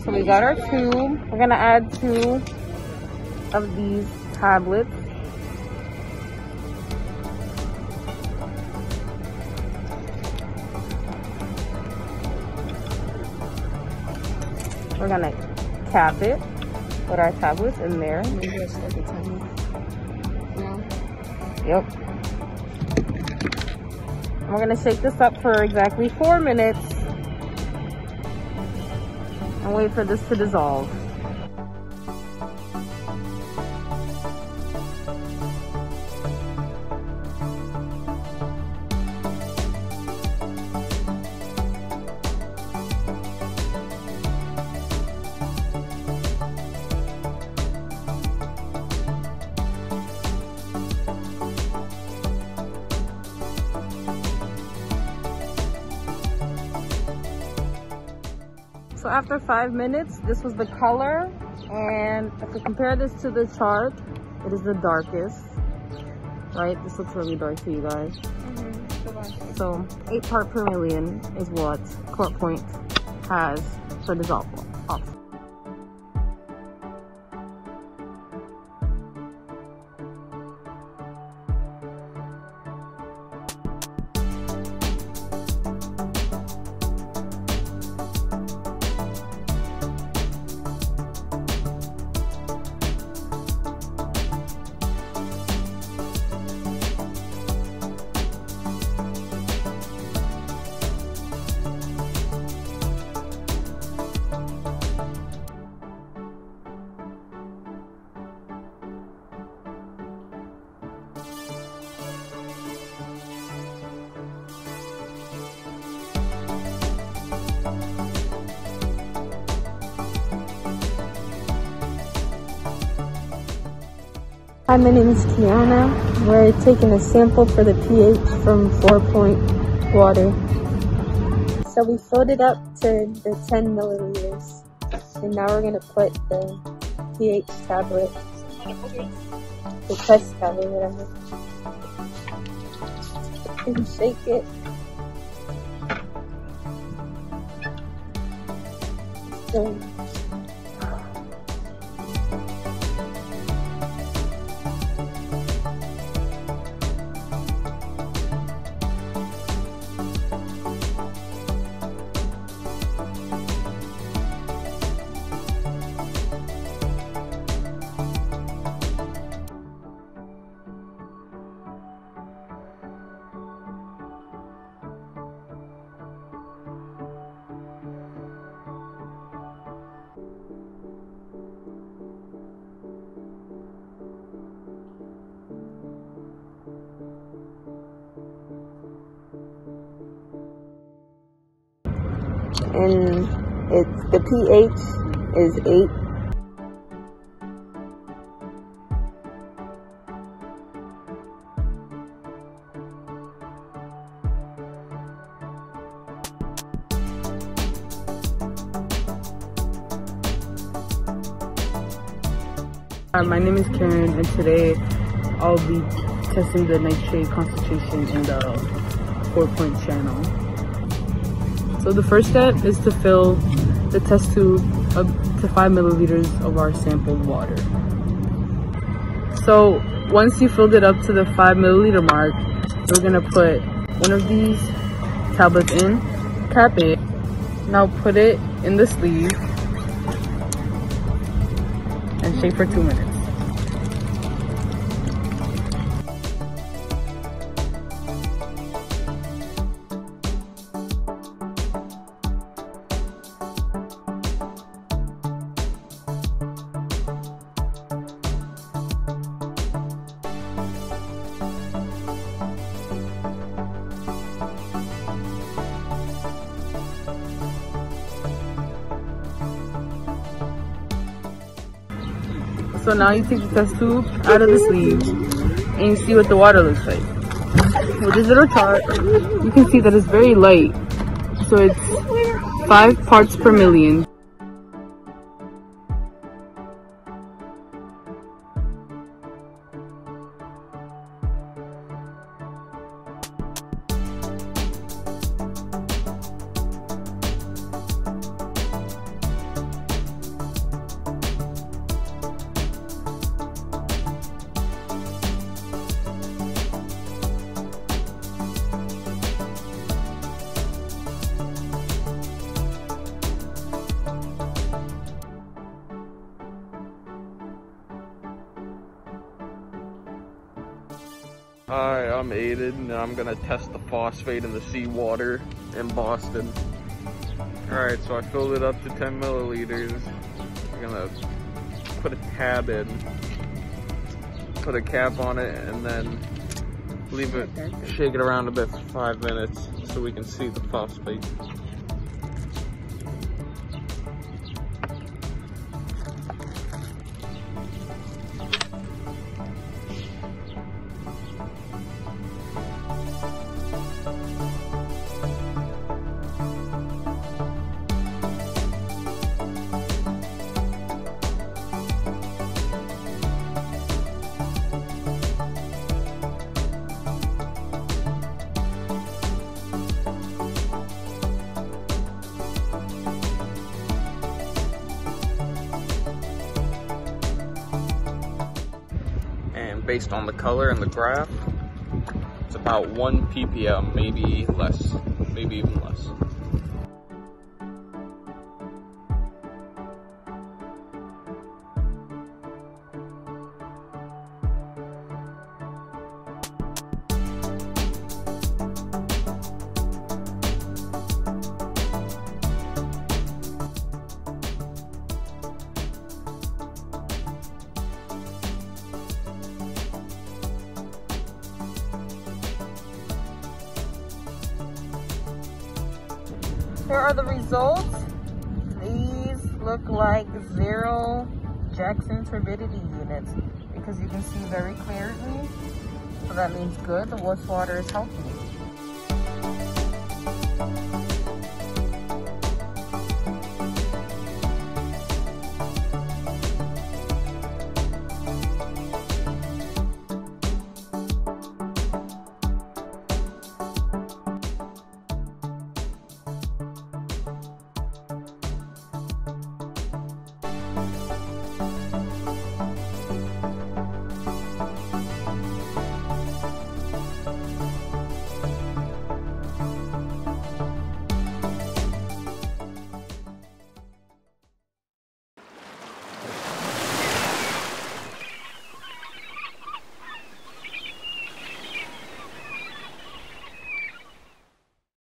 So we got our tube. We're gonna add two of these tablets. We're gonna cap it with our tablets in there. Yep. We're gonna shake this up for exactly four minutes and wait for this to dissolve. After five minutes, this was the color. And if we compare this to the chart, it is the darkest, right? This looks really dark to you guys. Mm -hmm. So eight part per million is what Fort Point has for dissolvable. Hi, my name is Keiana. We're taking a sample for the pH from Fort Point water. So we filled it up to the 10 milliliters. And now we're gonna put the pH tablet, the test tablet, whatever. And shake it. So and it's the pH is 8. Hi, my name is Keren and today I'll be testing the nitrate concentration in the Fort Point channel. So the first step is to fill the test tube up to five milliliters of our sampled water. So once you filled it up to the five milliliter mark, we're gonna put one of these tablets in, cap it, now put it in the sleeve and shake for two minutes. So now you take the test tube out of the sleeve and you see what the water looks like. With this little chart, you can see that it's very light. So it's five parts per million. I'm Aidan and I'm gonna test the phosphate in the seawater in Boston. Alright, so I filled it up to 10 milliliters. I'm gonna put a tab in, put a cap on it, and then leave it, shake it around a bit for five minutes so we can see the phosphate. Based on the color and the graph, it's about one ppm, maybe less, maybe even less. Here are the results. These look like zero Jackson turbidity units because you can see very clearly. So that means good, the water is healthy.